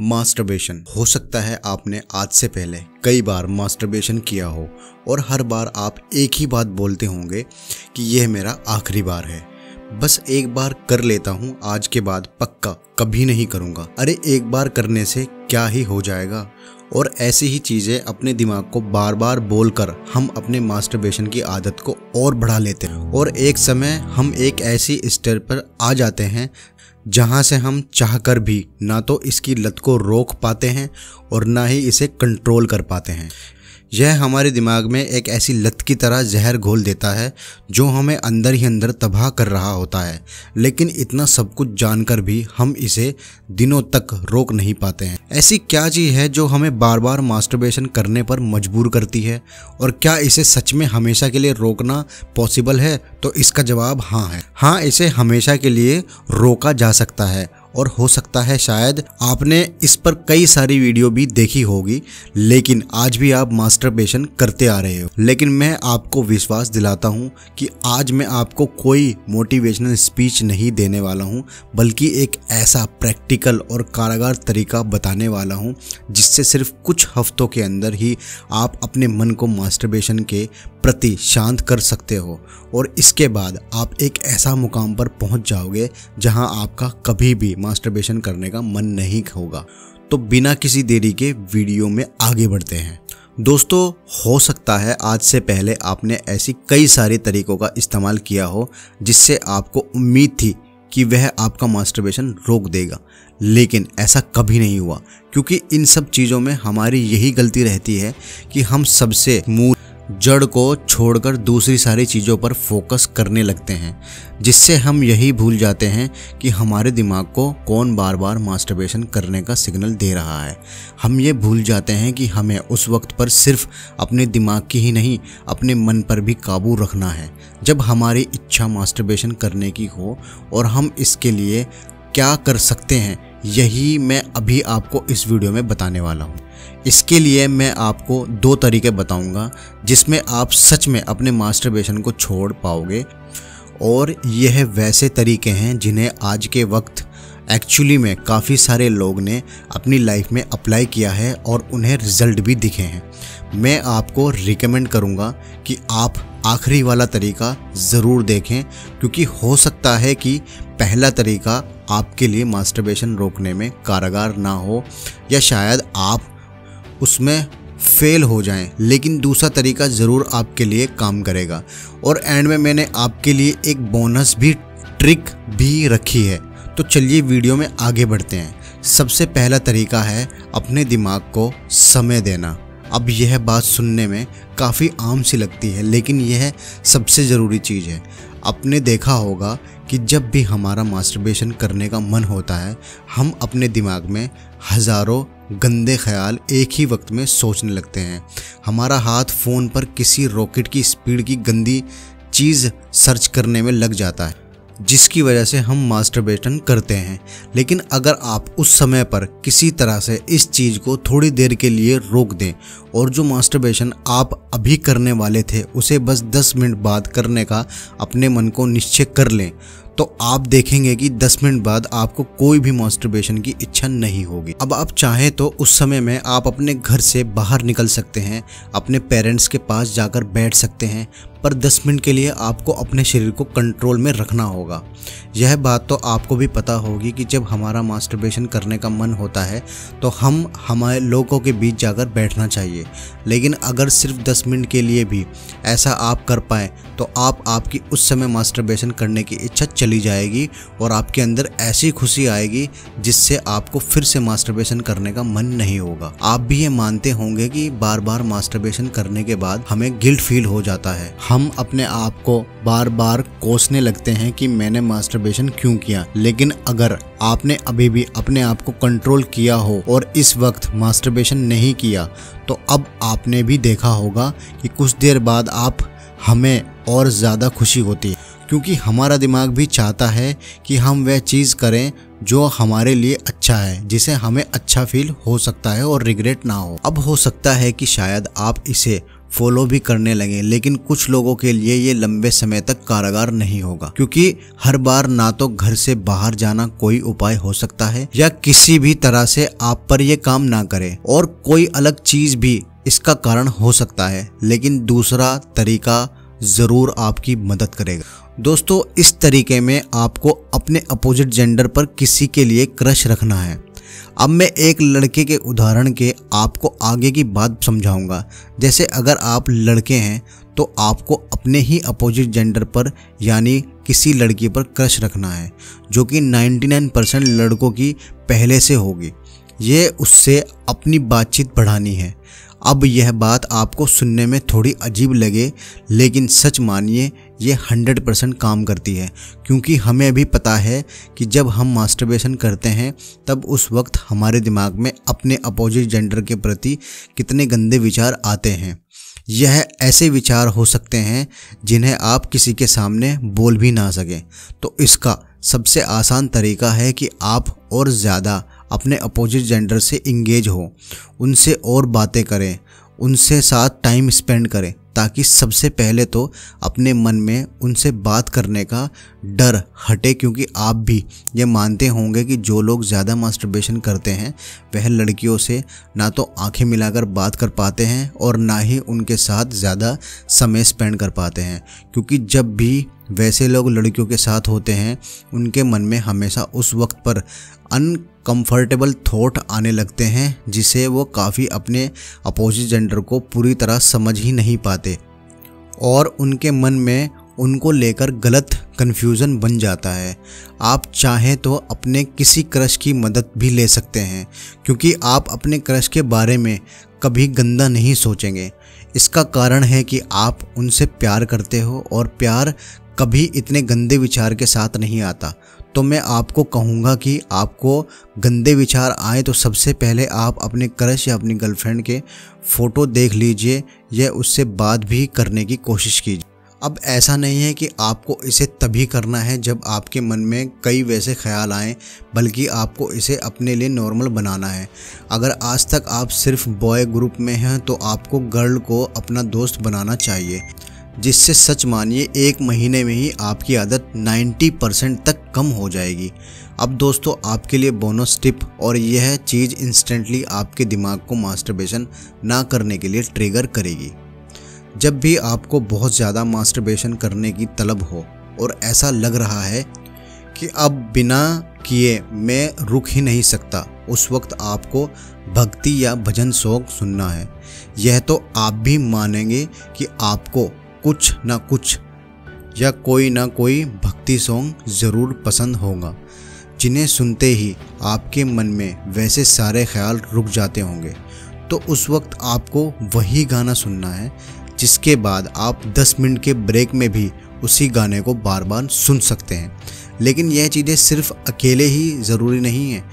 Masturbation हो सकता है आपने आज से पहले कई बार मास्टरबेशन किया हो और हर बार आप एक ही बात बोलते होंगे कि यह मेरा आखिरी बार है। बस एक बार कर लेता हूँ, आज के बाद पक्का कभी नहीं करूँगा। अरे एक बार करने से क्या ही हो जाएगा? और ऐसी ही चीज़ें अपने दिमाग को बार बार बोलकर हम अपने मास्टरबेशन की आदत को और बढ़ा लेते हैं। और एक समय हम एक ऐसी स्टेज पर आ जाते हैं जहाँ से हम चाहकर भी ना तो इसकी लत को रोक पाते हैं और ना ही इसे कंट्रोल कर पाते हैं। यह हमारे दिमाग में एक ऐसी लत की तरह जहर घोल देता है, जो हमें अंदर ही अंदर तबाह कर रहा होता है। लेकिन इतना सब कुछ जानकर भी हम इसे दिनों तक रोक नहीं पाते हैं। ऐसी क्या चीज़ है जो हमें बार बार मास्टरबेशन करने पर मजबूर करती है? और क्या इसे सच में हमेशा के लिए रोकना पॉसिबल है? तो इसका जवाब हाँ है। हाँ इसे हमेशा के लिए रोका जा सकता है। और हो सकता है शायद आपने इस पर कई सारी वीडियो भी देखी होगी, लेकिन आज भी आप मास्टरबेशन करते आ रहे हो। लेकिन मैं आपको विश्वास दिलाता हूँ कि आज मैं आपको कोई मोटिवेशनल स्पीच नहीं देने वाला हूँ, बल्कि एक ऐसा प्रैक्टिकल और कारागार तरीका बताने वाला हूँ, जिससे सिर्फ़ कुछ हफ्तों के अंदर ही आप अपने मन को मास्टरबेशन के प्रति शांत कर सकते हो और इसके बाद आप एक ऐसा मुकाम पर पहुँच जाओगे जहाँ आपका कभी भी मास्टरबेशन करने का मन नहीं होगा। तो बिना किसी देरी के वीडियो में आगे बढ़ते हैं। दोस्तों, हो सकता है आज से पहले आपने ऐसी कई सारे तरीकों का इस्तेमाल किया हो जिससे आपको उम्मीद थी कि वह आपका मास्टरबेशन रोक देगा। लेकिन ऐसा कभी नहीं हुआ, क्योंकि इन सब चीज़ों में हमारी यही गलती रहती है कि हम सबसे मूल जड़ को छोड़कर दूसरी सारी चीज़ों पर फोकस करने लगते हैं, जिससे हम यही भूल जाते हैं कि हमारे दिमाग को कौन बार बार मास्टरबेशन करने का सिग्नल दे रहा है। हम ये भूल जाते हैं कि हमें उस वक्त पर सिर्फ़ अपने दिमाग की ही नहीं, अपने मन पर भी काबू रखना है। जब हमारी इच्छा मास्टरबेशन करने की हो और हम इसके लिए क्या कर सकते हैं, यही मैं अभी आपको इस वीडियो में बताने वाला हूँ। इसके लिए मैं आपको दो तरीके बताऊँगा, जिसमें आप सच में अपने मास्टरबेशन को छोड़ पाओगे। और यह वैसे तरीके हैं जिन्हें आज के वक्त एक्चुअली में काफ़ी सारे लोग ने अपनी लाइफ में अप्लाई किया है और उन्हें रिज़ल्ट भी दिखे हैं। मैं आपको रिकमेंड करूँगा कि आप आखिरी वाला तरीका ज़रूर देखें, क्योंकि हो सकता है कि पहला तरीका आपके लिए मास्टरबेशन रोकने में कारगर ना हो, या शायद आप उसमें फेल हो जाएँ। लेकिन दूसरा तरीका ज़रूर आपके लिए काम करेगा। और एंड में मैंने आपके लिए एक बोनस भी ट्रिक भी रखी है। तो चलिए वीडियो में आगे बढ़ते हैं। सबसे पहला तरीका है अपने दिमाग को समय देना। अब यह बात सुनने में काफ़ी आम सी लगती है, लेकिन यह सबसे ज़रूरी चीज़ है। आपने देखा होगा कि जब भी हमारा मास्टरबेशन करने का मन होता है, हम अपने दिमाग में हज़ारों गंदे ख्याल एक ही वक्त में सोचने लगते हैं। हमारा हाथ फ़ोन पर किसी रॉकेट की स्पीड की गंदी चीज़ सर्च करने में लग जाता है, जिसकी वजह से हम मास्टरबेशन करते हैं। लेकिन अगर आप उस समय पर किसी तरह से इस चीज़ को थोड़ी देर के लिए रोक दें, और जो मास्टरबेशन आप अभी करने वाले थे, उसे बस 10 मिनट बाद करने का अपने मन को निश्चय कर लें तो आप देखेंगे कि 10 मिनट बाद आपको कोई भी मास्टरबेशन की इच्छा नहीं होगी। अब आप चाहें तो उस समय में आप अपने घर से बाहर निकल सकते हैं, अपने पेरेंट्स के पास जाकर बैठ सकते हैं, पर 10 मिनट के लिए आपको अपने शरीर को कंट्रोल में रखना होगा। यह बात तो आपको भी पता होगी कि जब हमारा मास्टरबेशन करने का मन होता है तो हम हमारे लोगों के बीच जाकर बैठना चाहिए। लेकिन अगर सिर्फ़ 10 मिनट के लिए भी ऐसा आप कर पाए तो आप आपकी उस समय मास्टरबेशन करने की इच्छा चली जाएगी और आपके अंदर ऐसी खुशी आएगी जिससे आपको फिर से मास्टरबेशन करने का मन नहीं होगा। आप भी ये मानते होंगे कि बार बार मास्टरबेशन करने के बाद हमें गिल्ट फील हो जाता है। हम अपने आप को बार बार कोसने लगते हैं कि मैंने मास्टरबेशन क्यों किया? लेकिन अगर आपने अभी भी अपने आप को कंट्रोल किया हो और इस वक्त मास्टरबेशन नहीं किया तो अब आपने भी देखा होगा कि कुछ देर बाद आप हमें और ज़्यादा खुशी होती है। क्योंकि हमारा दिमाग भी चाहता है कि हम वह चीज़ करें जो हमारे लिए अच्छा है, जिसे हमें अच्छा फील हो सकता है और रिग्रेट ना हो। अब हो सकता है कि शायद आप इसे फॉलो भी करने लगे, लेकिन कुछ लोगों के लिए ये लंबे समय तक कारागार नहीं होगा। क्योंकि हर बार ना तो घर से बाहर जाना कोई उपाय हो सकता है, या किसी भी तरह से आप पर ये काम ना करे, और कोई अलग चीज़ भी इसका कारण हो सकता है, लेकिन दूसरा तरीका ज़रूर आपकी मदद करेगा। दोस्तों, इस तरीके में आपको अपने अपोजिट जेंडर पर किसी के लिए क्रश रखना है। अब मैं एक लड़के के उदाहरण के आपको आगे की बात समझाऊँगा। जैसे अगर आप लड़के हैं तो आपको अपने ही अपोजिट जेंडर पर, यानी किसी लड़की पर क्रश रखना है, जो कि 99 परसेंट लड़कों की पहले से होगी। ये उससे अपनी बातचीत बढ़ानी है। अब यह बात आपको सुनने में थोड़ी अजीब लगे, लेकिन सच मानिए ये हंड्रेड परसेंट काम करती है। क्योंकि हमें भी पता है कि जब हम मास्टरबेशन करते हैं, तब उस वक्त हमारे दिमाग में अपने अपोजिट जेंडर के प्रति कितने गंदे विचार आते हैं। यह ऐसे विचार हो सकते हैं जिन्हें आप किसी के सामने बोल भी ना सकें। तो इसका सबसे आसान तरीका है कि आप और ज़्यादा अपने अपोजिट जेंडर से इंगेज हो। उनसे और बातें करें, उनसे साथ टाइम स्पेंड करें। ताकि सबसे पहले तो अपने मन में उनसे बात करने का डर हटे, क्योंकि आप भी ये मानते होंगे कि जो लोग ज़्यादा मास्टरबेशन करते हैं, वह लड़कियों से ना तो आँखें मिलाकर बात कर पाते हैं और ना ही उनके साथ ज़्यादा समय स्पेंड कर पाते हैं। क्योंकि जब भी वैसे लोग लड़कियों के साथ होते हैं, उनके मन में हमेशा उस वक्त पर अनकम्फर्टेबल थॉट आने लगते हैं, जिसे वो काफ़ी अपने अपोजिट जेंडर को पूरी तरह समझ ही नहीं पाते। और उनके मन में उनको लेकर गलत कन्फ्यूज़न बन जाता है। आप चाहें तो अपने किसी क्रश की मदद भी ले सकते हैं, क्योंकि आप अपने क्रश के बारे में कभी गंदा नहीं सोचेंगे। इसका कारण है कि आप उनसे प्यार करते हो और प्यार कभी इतने गंदे विचार के साथ नहीं आता। तो मैं आपको कहूँगा कि आपको गंदे विचार आए तो सबसे पहले आप अपने क्रश या अपनी गर्लफ्रेंड के फ़ोटो देख लीजिए या उससे बात भी करने की कोशिश कीजिए। अब ऐसा नहीं है कि आपको इसे तभी करना है जब आपके मन में कई वैसे ख्याल आएँ, बल्कि आपको इसे अपने लिए नॉर्मल बनाना है। अगर आज तक आप सिर्फ़ बॉय ग्रुप में हैं तो आपको गर्ल को अपना दोस्त बनाना चाहिए। जिससे सच मानिए, एक महीने में ही आपकी आदत 90 परसेंट तक कम हो जाएगी। अब दोस्तों, आपके लिए बोनस टिप और यह चीज़ इंस्टेंटली आपके दिमाग को मास्टरबेशन ना करने के लिए ट्रिगर करेगी। जब भी आपको बहुत ज़्यादा मास्टरबेशन करने की तलब हो और ऐसा लग रहा है कि अब बिना किए मैं रुक ही नहीं सकता, उस वक्त आपको भक्ति या भजन शौक सुनना है। यह तो आप भी मानेंगे कि आपको कुछ ना कुछ या कोई ना कोई भक्ति सॉन्ग ज़रूर पसंद होगा। जिन्हें सुनते ही आपके मन में वैसे सारे ख्याल रुक जाते होंगे। तो उस वक्त आपको वही गाना सुनना है, जिसके बाद आप 10 मिनट के ब्रेक में भी उसी गाने को बार बार सुन सकते हैं। लेकिन यह चीज़ें सिर्फ़ अकेले ही ज़रूरी नहीं है।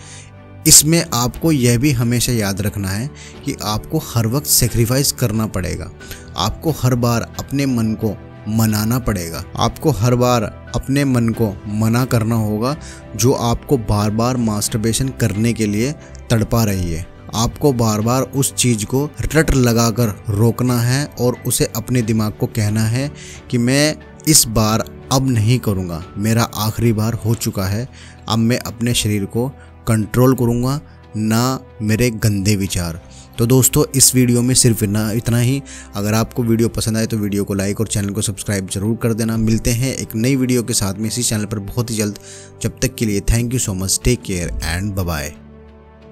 इसमें आपको यह भी हमेशा याद रखना है कि आपको हर वक्त सेक्रीफाइस करना पड़ेगा। आपको हर बार अपने मन को मनाना पड़ेगा। आपको हर बार अपने मन को मना करना होगा, जो आपको बार बार मास्टरबेशन करने के लिए तड़पा रही है। आपको बार बार उस चीज़ को रट लगाकर रोकना है और उसे अपने दिमाग को कहना है कि मैं इस बार अब नहीं करूँगा। मेरा आखिरी बार हो चुका है। अब मैं अपने शरीर को कंट्रोल करूँगा, ना मेरे गंदे विचार। तो दोस्तों, इस वीडियो में सिर्फ़ इतना इतना ही। अगर आपको वीडियो पसंद आए तो वीडियो को लाइक और चैनल को सब्सक्राइब ज़रूर कर देना। मिलते हैं एक नई वीडियो के साथ में इसी चैनल पर बहुत ही जल्द। जब तक के लिए thank you so much take care and bye